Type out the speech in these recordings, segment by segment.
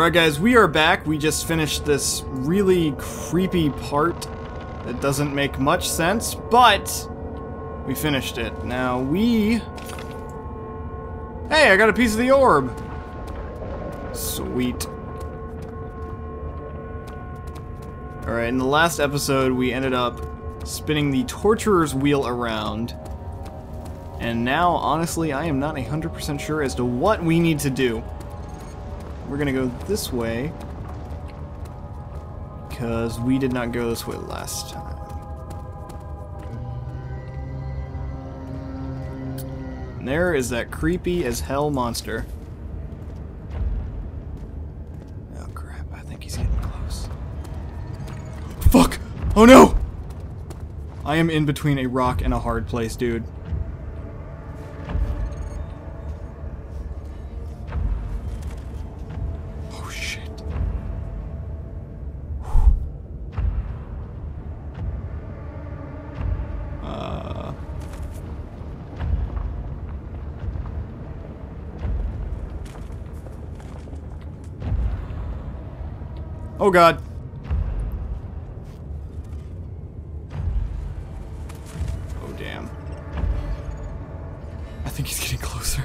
Alright guys, we are back. We just finished this really creepy part that doesn't make much sense, but we finished it. Now we... Hey, I got a piece of the orb! Sweet. Alright, in the last episode we ended up spinning the Torturer's Wheel around. And now, honestly, I am not 100% sure as to what we need to do. We're gonna go this way. Because we did not go this way last time. And there is that creepy as hell monster. Oh crap, I think he's getting close. Fuck! Oh no! I am in between a rock and a hard place, dude. Oh god. Oh damn. I think he's getting closer.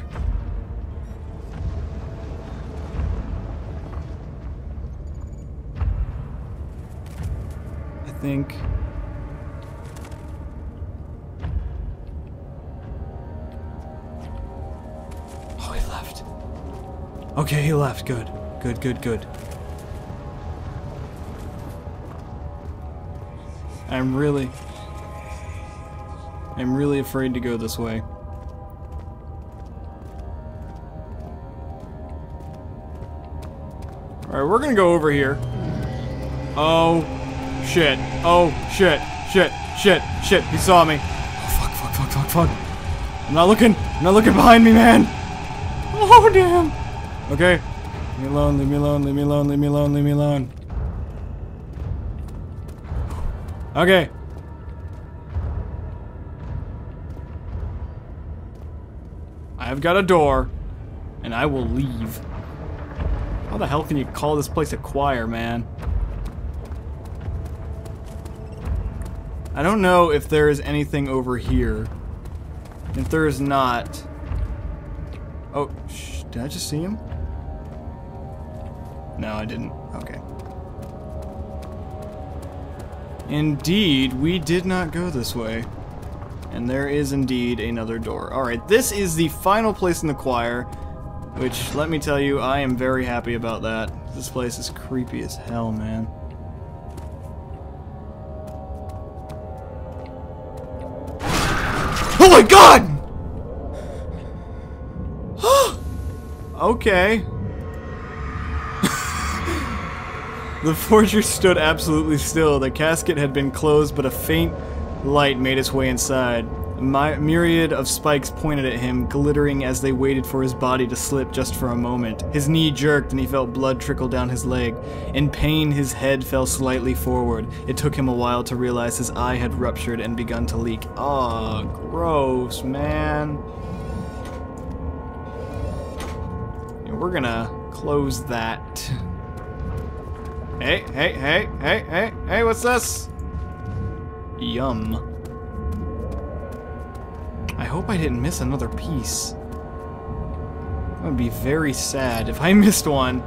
I think. Oh, he left. Okay, he left. Good. Good, good, good. I'm really... I'm really afraid to go this way. Alright, we're gonna go over here. Oh, shit. Oh, shit. Shit. Shit. Shit. He saw me. Oh, fuck, fuck, fuck, fuck, fuck. I'm not looking. I'm not looking behind me, man. Oh, damn. Okay. Leave me alone, leave me alone, leave me alone, leave me alone, leave me alone. Okay. I've got a door, and I will leave. How the hell can you call this place a choir, man? I don't know if there is anything over here. If there is not... Oh, did I just see him? No, I didn't. Okay. Indeed, we did not go this way. And there is indeed another door. Alright, this is the final place in the choir, which, let me tell you, I am very happy about that. This place is creepy as hell, man. Oh my god! okay. The forger stood absolutely still. The casket had been closed, but a faint light made its way inside. A my myriad of spikes pointed at him, glittering as they waited for his body to slip just for a moment. His knee jerked and he felt blood trickle down his leg. In pain, his head fell slightly forward. It took him a while to realize his eye had ruptured and begun to leak. Oh, gross, man. And we're gonna close that. Hey, hey, hey, hey, hey, hey, what's this? Yum. I hope I didn't miss another piece. That would be very sad if I missed one.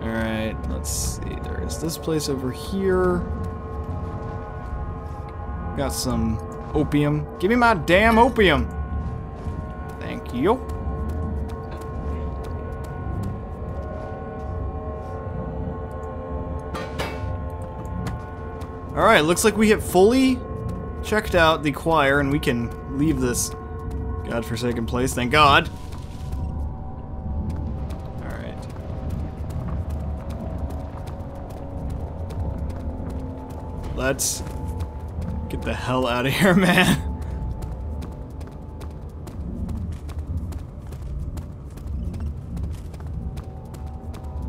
Alright, let's see. There is this place over here. Got some opium. Give me my damn opium! Thank you. Alright, looks like we have fully checked out the choir and we can leave this godforsaken place, thank God. Alright. Let's get the hell out of here, man.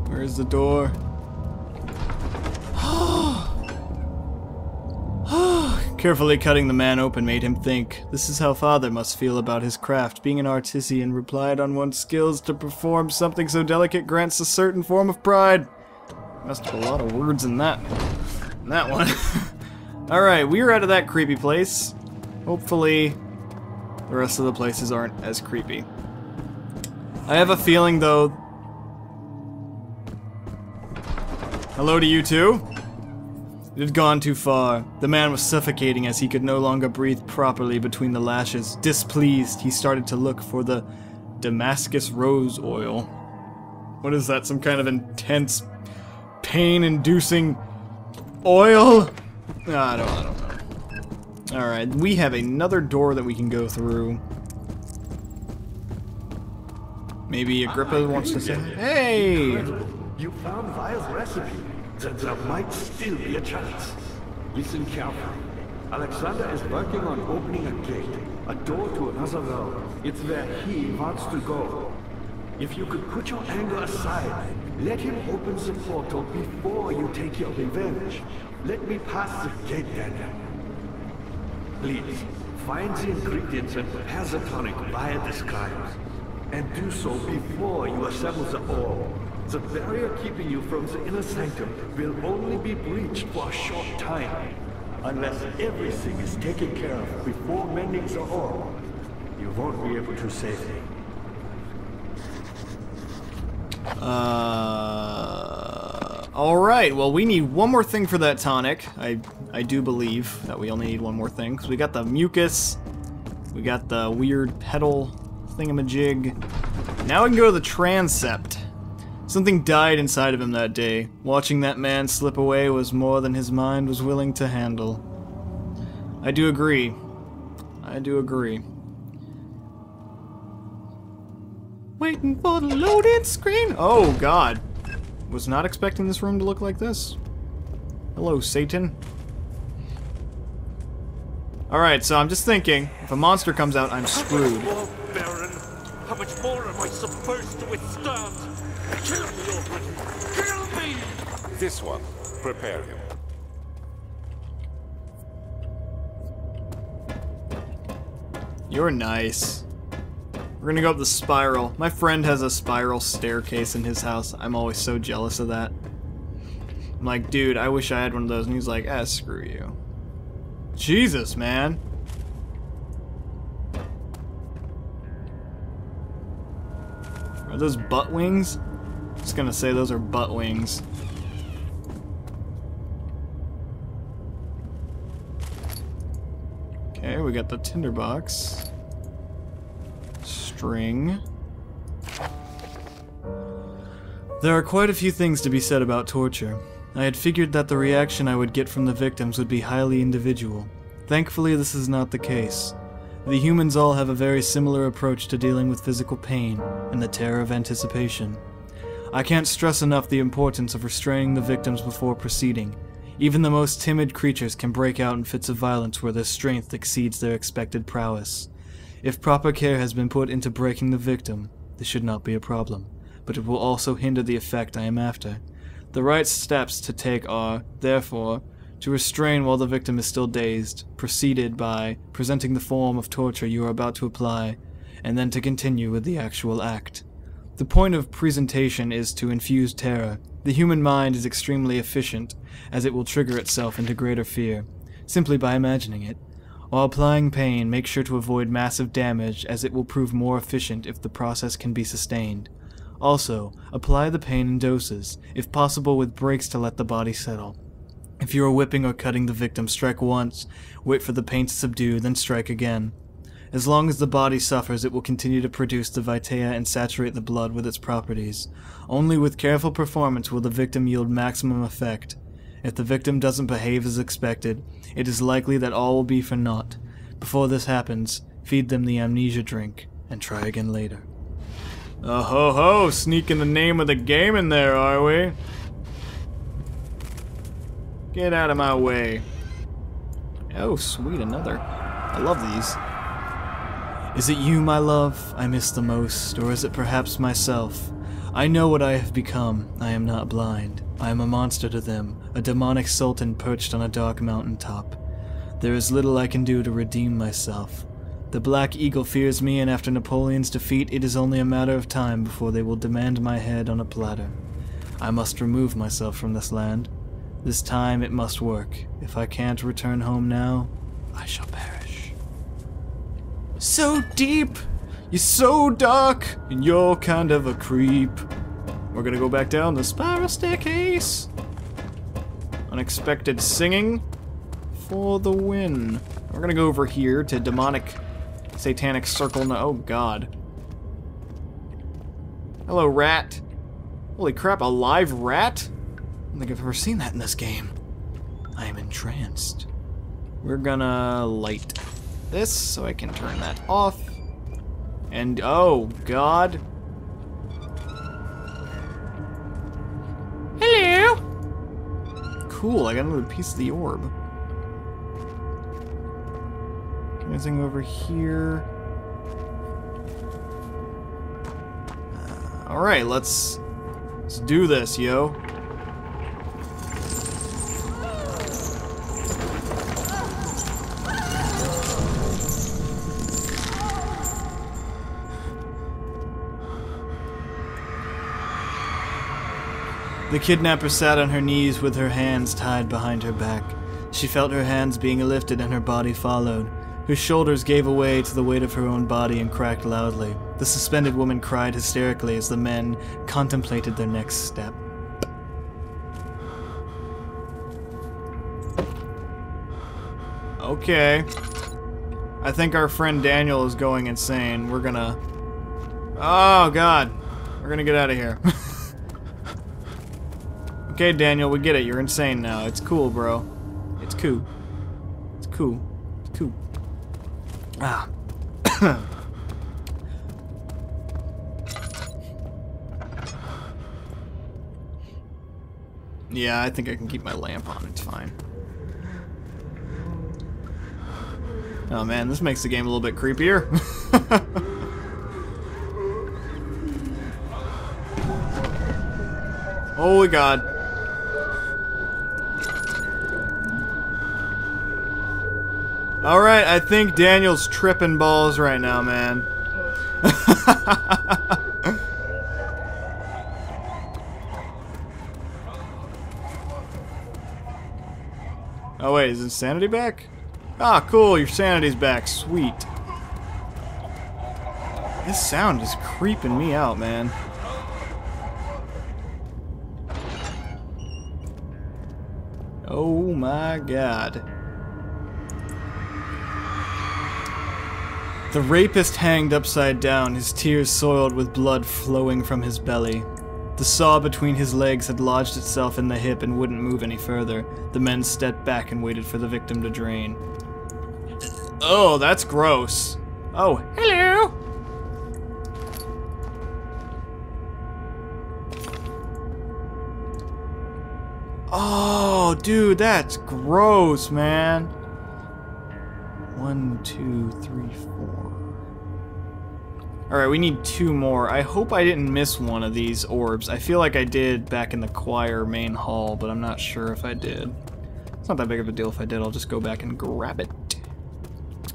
Where's the door? Carefully cutting the man open made him think. This is how father must feel about his craft. Being an artisan relied on one's skills to perform something so delicate grants a certain form of pride. Must have a lot of words in that, in that one. Alright, we are out of that creepy place. Hopefully, the rest of the places aren't as creepy. I have a feeling, though... Hello to you too? It had gone too far. The man was suffocating as he could no longer breathe properly between the lashes. Displeased, he started to look for the Damascus rose oil. What is that? Some kind of intense, pain-inducing oil? I don't, I don't know. Alright, we have another door that we can go through. Maybe Agrippa ah, wants to say, Hey! You found Weyer's recipe then there might still be a chance. Listen carefully. Alexander is working on opening a gate, a door to another world. It's where he wants to go. If you could put your anger aside, let him open the portal before you take your revenge. Let me pass the gate, Daniel. Please, find the ingredients and prepare the tonic via the scribes. And do so before you assemble the orb. The barrier keeping you from the inner sanctum will only be breached for a short time. Unless everything is taken care of before mending the orb, you won't be able to save me. Uh, Alright, well we need one more thing for that tonic. I, I do believe that we only need one more thing. Because we got the mucus, we got the weird petal thingamajig. Now we can go to the transept. Something died inside of him that day. Watching that man slip away was more than his mind was willing to handle. I do agree. I do agree. Waiting for the loaded screen. Oh, God. Was not expecting this room to look like this. Hello, Satan. Alright, so I'm just thinking, if a monster comes out, I'm screwed. How much more, Baron? How much more am I supposed to withstand? Kill me already! Kill me! This one. Prepare him. You're nice. We're gonna go up the spiral. My friend has a spiral staircase in his house. I'm always so jealous of that. I'm like, dude, I wish I had one of those. And he's like, ah, screw you. Jesus, man. Are those butt wings? Just gonna say those are butt wings. Okay, we got the tinderbox. String. There are quite a few things to be said about torture. I had figured that the reaction I would get from the victims would be highly individual. Thankfully, this is not the case. The humans all have a very similar approach to dealing with physical pain and the terror of anticipation. I can't stress enough the importance of restraining the victims before proceeding. Even the most timid creatures can break out in fits of violence where their strength exceeds their expected prowess. If proper care has been put into breaking the victim, this should not be a problem, but it will also hinder the effect I am after. The right steps to take are, therefore, to restrain while the victim is still dazed, preceded by presenting the form of torture you are about to apply, and then to continue with the actual act. The point of presentation is to infuse terror. The human mind is extremely efficient, as it will trigger itself into greater fear, simply by imagining it. While applying pain, make sure to avoid massive damage, as it will prove more efficient if the process can be sustained. Also, apply the pain in doses, if possible with breaks to let the body settle. If you are whipping or cutting the victim, strike once, wait for the pain to subdue, then strike again. As long as the body suffers, it will continue to produce the vitae and saturate the blood with its properties. Only with careful performance will the victim yield maximum effect. If the victim doesn't behave as expected, it is likely that all will be for naught. Before this happens, feed them the amnesia drink, and try again later. Oh ho ho, sneaking the name of the game in there, are we? Get out of my way. Oh, sweet, another. I love these. Is it you, my love, I miss the most, or is it perhaps myself? I know what I have become, I am not blind. I am a monster to them, a demonic sultan perched on a dark mountain top. There is little I can do to redeem myself. The Black Eagle fears me, and after Napoleon's defeat, it is only a matter of time before they will demand my head on a platter. I must remove myself from this land. This time it must work. If I can't return home now, I shall perish. So deep! You're so dark, and you're kind of a creep. We're gonna go back down the spiral staircase. Unexpected singing for the win. We're gonna go over here to demonic satanic circle. No, oh god. Hello, rat. Holy crap, a live rat? I don't think I've ever seen that in this game. I am entranced. We're gonna light this so I can turn that off. And oh god. Hello! Cool, I got another piece of the orb. Anything over here? Uh, Alright, let's let's do this, yo. The kidnapper sat on her knees with her hands tied behind her back. She felt her hands being lifted and her body followed. Her shoulders gave away to the weight of her own body and cracked loudly. The suspended woman cried hysterically as the men contemplated their next step. Okay. I think our friend Daniel is going insane. We're gonna... Oh, God. We're gonna get out of here. okay, Daniel, we get it. You're insane now. It's cool, bro. It's cool. It's cool. It's cool. Ah. yeah, I think I can keep my lamp on. It's fine. Oh man, this makes the game a little bit creepier. Holy god. Alright, I think Daniel's tripping balls right now, man. oh wait, is insanity back? Ah, cool, your sanity's back. Sweet. This sound is creeping me out, man. Oh my god. The rapist hanged upside down, his tears soiled with blood flowing from his belly. The saw between his legs had lodged itself in the hip and wouldn't move any further. The men stepped back and waited for the victim to drain. Oh, that's gross. Oh, hello! Oh, dude, that's gross, man. One, two, three, four. Alright, we need two more. I hope I didn't miss one of these orbs. I feel like I did back in the choir main hall, but I'm not sure if I did. It's not that big of a deal if I did. I'll just go back and grab it.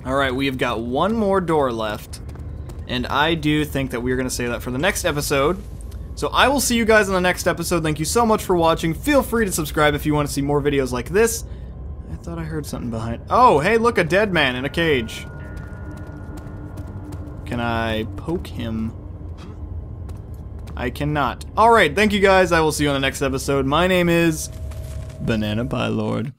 Alright, we have got one more door left. And I do think that we're going to save that for the next episode. So I will see you guys in the next episode. Thank you so much for watching. Feel free to subscribe if you want to see more videos like this. I thought I heard something behind. Oh, hey, look, a dead man in a cage. Can I poke him? I cannot. Alright, thank you guys. I will see you on the next episode. My name is Banana Pie Lord.